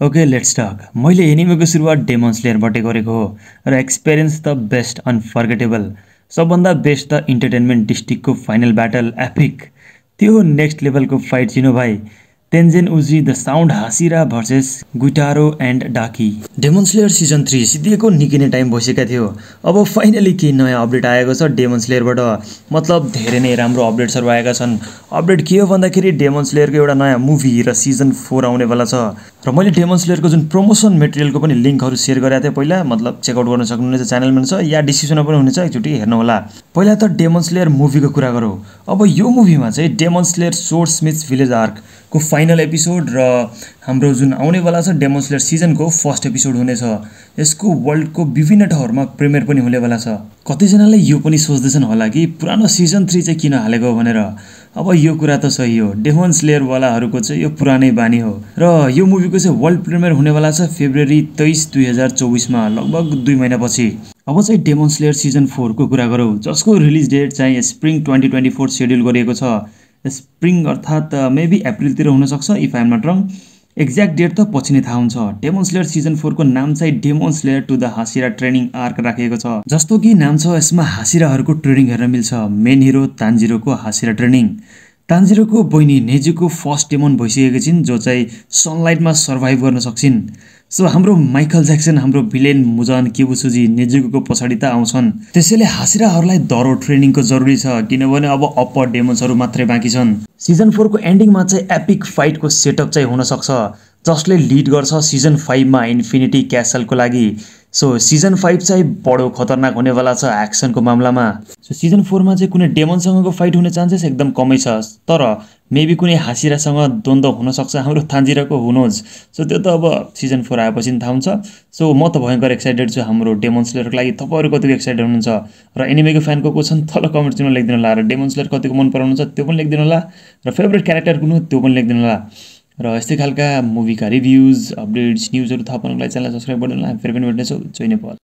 Okay let's talk मैले एनिमेको सुरुवात demon स्लेयरबाट गरेको हो र एक्सपिरियन्स द बेस्ट अनफर्गेटेबल सबभन्दा बेस्ट द इन्टरटेनमेन्ट डिस्ट्रिक्टको फाइनल ब्याटल एपिक त्यो नेक्स्ट लेभलको फाइट चिनो भाइ। Tengen Uzui the sound Hashira versus Gyutaro and Daki. Demon Slayer season three सिद्धिएको निकै नै टाइम भइसकेको थियो। अब फाइनली केही नयाँ अपडेट आएको छ डेमन स्लेयरबाट। मतलब धेरै नै राम्रो अपडेट्सहरू आएका छन्। अपडेट के हो भन्दाखेरि डेमन स्लेयरको एउटा नयाँ मुभी र सिजन फोर आउनेवाला छ। र मैले डेमन स्लेयरको जुन प्रमोसन मेटेरियलको पनि लिङ्कहरू सेयर गरेको थिएँ पहिला मतलब चेकआउट गर्न सक्नुहुनेछ च्यानलमा छ या डिस्क्रिप्सनमा पनि हुनेछ एकचोटि हेर्नुहोला। पहिला त डेमन स्लेयर मुभीको कुरा गरौँ। अब यो मुभीमा चाहिँ Demon Slayer swordsmith village arc को फाइनल एपिसोड र हाम्रो जुन आउनेवाला छ डेमोन्सलेयर सिजनको फर्स्ट एपिसोड हुनेछ। यसको वर्ल्डको विभिन्न ठाउँहरूमा प्रिमियर पनि हुनेवाला छ। कतिजनाले यो पनि सोच्दैछन् होला कि पुरानो सिजन थ्री चाहिँ किन हालेको भनेर। अब यो कुरा त सही हो। डेमन स्लेयरवालाहरूको चाहिँ यो पुरानै बानी हो। र यो मुभीको चाहिँ वर्ल्ड प्रिमियर हुनेवाला छ फेब्रुअरी तेइस दुई हजार चौबिसमा लगभग दुई महिनापछि। अब चाहिँ डेमन स्लेयर सिजन फोरको कुरा गरौँ। जसको रिलिज डेट चाहिँ spring twenty twenty four schedule गरिएको छ। स्प्रिङ अर्थात् मेबी एप्रिलतिर हुनसक्छ if I'm not wrong exact date त पछि नै थाहा हुन्छ। डेमोन स्लेयर सिजन फोरको नाम चाहिँ Demon Slayer to the Hashira training arc राखिएको छ। जस्तो कि नाम छ यसमा हाँसिराहरूको ट्रेनिङ हेर्न मिल्छ। मेन हिरो तान्जिरोको हाँसिरा ट्रेनिङ तान्जिरोको बहिनी नेजुको फर्स्ट डेमोन भइसकेकी छिन् जो चाहिँ सनलाइटमा सर्भाइभ गर्न सक्छिन्। सो हाम्रो माइकल ज्याक्सन हाम्रो भिलेन मुजान किबुसुजी नेजुको पछाडि त आउँछन्। त्यसैले हाँसिराहरूलाई दरो ट्रेनिङको जरुरी छ किनभने अब अप्पर डेमोन्सहरू मात्रै बाँकी छन्। सिजन फोरको एन्डिङमा चाहिँ एपिक फाइटको सेटअप चाहिँ हुनसक्छ जसले लिड गर्छ सिजन फाइभमा इन्फिनिटी क्यासलको लागि। सो सिजन फाइभ चाहिँ बडो खतरनाक हुनेवाला छ एक्सनको मामलामा। सो सिजन फोरमा चाहिँ कुनै डेमनसँगको फाइट हुने चान्सेस एकदम कमै छ। तर मेबी कुनै हाँसिरासँग द्वन्द्व हुनसक्छ हाम्रो थान्जिराको हुनोज सो त्यो त अब सिजन फोर आएपछि थाहा हुन्छ। सो म त भयङ्कर एक्साइटेड छु हाम्रो डेमोन्सलेयरको लागि। तपाईँहरू कतिको एक्साइटेड हुनुहुन्छ? र एनिमेको फ्यानको को छन्? तल कमेन्ट चाहिँ लेखिदिनु होला। र डेमोन्सलेयर कतिको मन पराउनुहुन्छ? त्यो पनि लेखिदिनु होला। र फेभरेट क्यारेक्टर कुन त्यो पनि लेखिदिनु होला। र यस्तै खालका मुभीका रिभ्युज अपडेट्स न्युजहरू थाहा पाउनुको लागि च्यानल सब्सक्राइब गर्नु होला फेरि पनि भेट्नेछौँ। जय नेपाल।